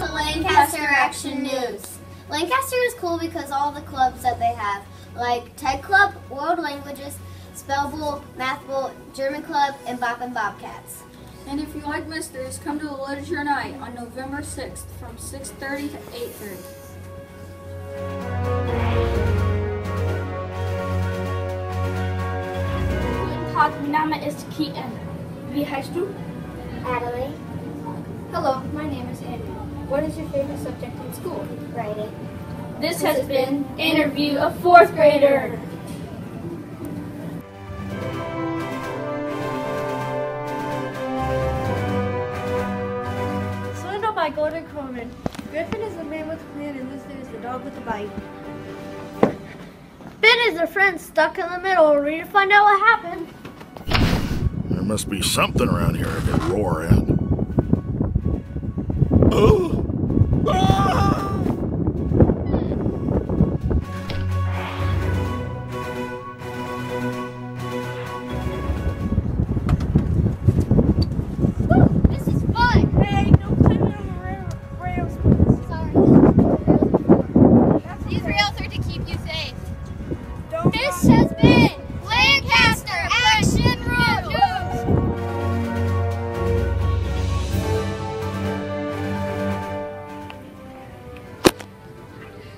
to Lancaster Action News. Lancaster is cool because all the clubs that they have, like Tech Club, World Languages, Spell Bowl, Math Bowl, German Club, and Bop and Bobcats. And if you like mysteries, come to the Literature Night on November 6th from 6.30 to 8.30. Tag, mein Name ist Kian. Wie heißt du? Adelaide, Hello, my name is Andrew. What is your favorite subject in school? writing. This has been Interview a Fourth Grader. Swindled by Gordon Korman. Griffin is the man with a plan and Lucy is the dog with the bite. Ben is a friend stuck in the middle. We're Ready to find out what happened. There must be something around here I could roar at. Oh!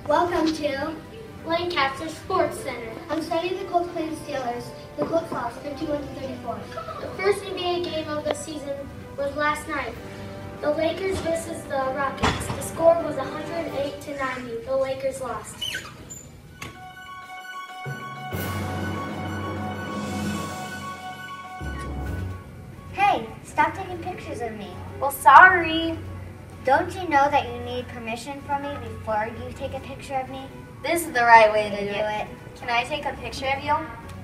Welcome to Lancaster Sports Center. I'm studying the Colts the Steelers. The Colts lost 51 to 34. The first NBA game of the season was last night. The Lakers versus the Rockets. The score was 108 to 90. The Lakers lost. Hey, stop taking pictures of me. Well, sorry. Don't you know that you need permission from me before you take a picture of me? This is the right way to Do it. it. Can I take a picture of you?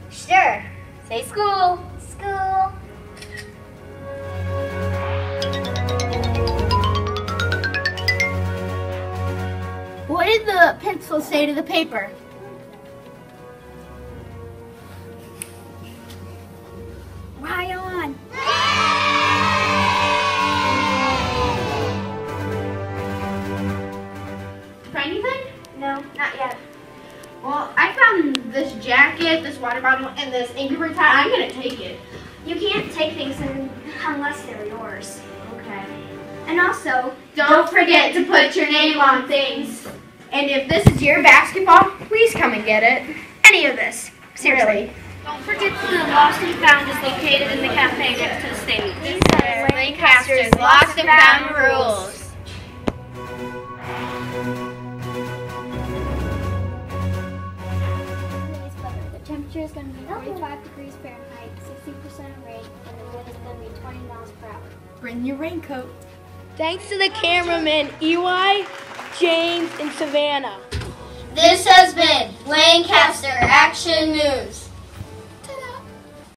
Sure. Say school. School. What did the pencil say to the paper? Right Find anything? No, not yet. Well, I found this jacket, this water bottle, and this Angry Birds hat. I'm gonna take it. You can't take things in- unless they're yours. Okay. And also, Don't forget to put your name on things. And if this is your basketball, please come and get it. any of this. Seriously. Really. Don't forget the Lost and Found is located in the cafe next to the stadium. Lancaster's Lost and Found Rules. Temperature is going to be 45 degrees Fahrenheit, 60% rain, and the wind is going to be 20 miles per hour. Bring your raincoat. Thanks to the cameramen EY, James, and Savannah. This has been Lancaster Action News.